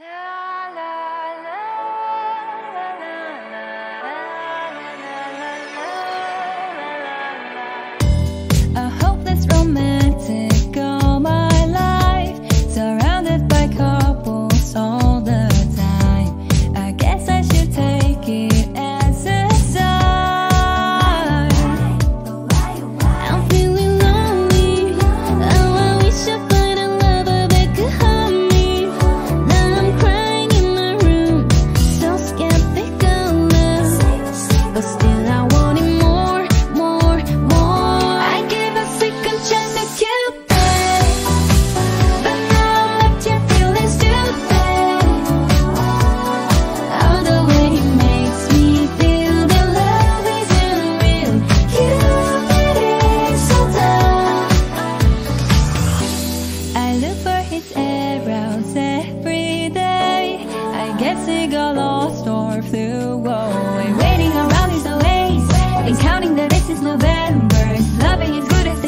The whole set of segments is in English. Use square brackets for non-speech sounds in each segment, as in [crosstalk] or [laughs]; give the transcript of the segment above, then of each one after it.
Ah. [laughs] are lost or flew away. Waiting around these delays And counting the this is November. Loving is good as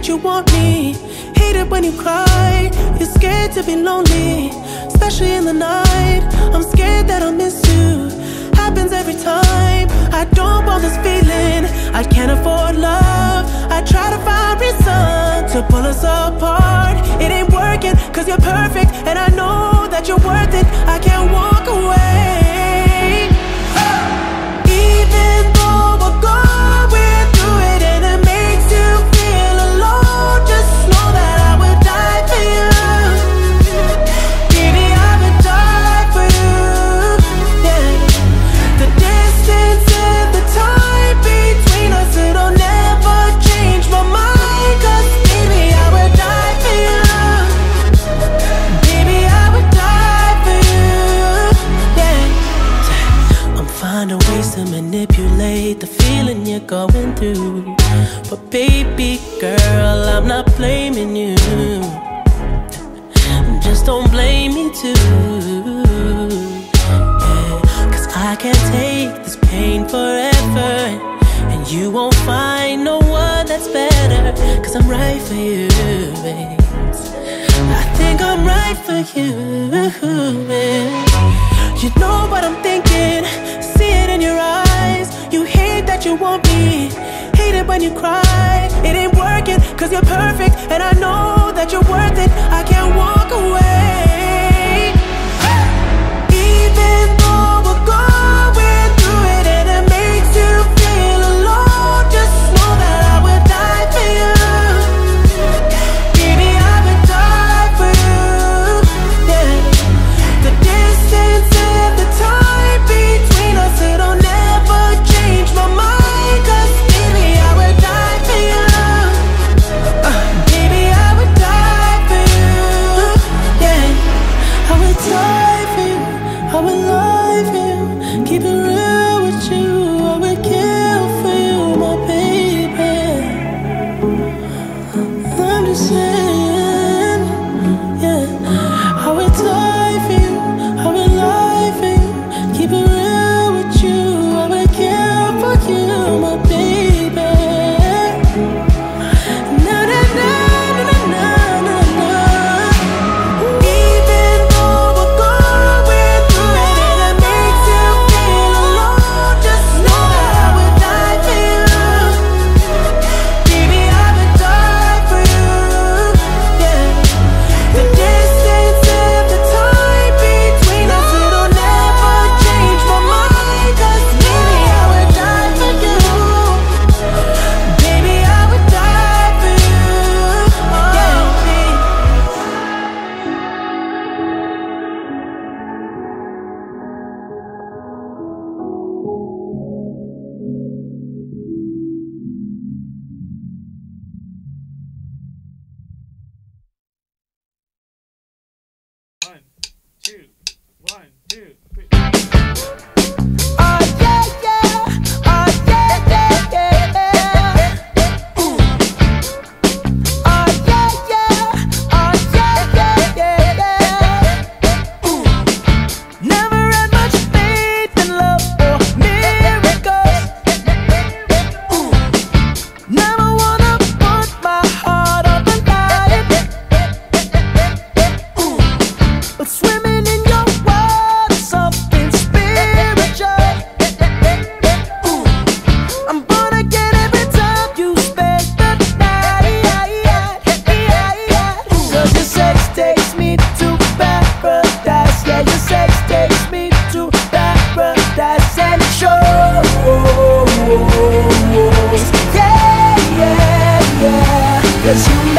that you want me. Hate it when you cry. You're scared to be lonely, especially in the night. I'm scared that I'll miss you. Happens every time. I don't want this feeling. I can't afford love. I try to find reason to pull us apart. going through. But baby girl, I'm not blaming you. Just don't blame me too. Yeah. Cause I can't take this pain forever. And you won't find no one that's better. Cause I'm right for you, babe. I think I'm right for you, babe. cry. It ain't working, cause you're perfect, and I know that you're worth you